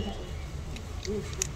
aqui.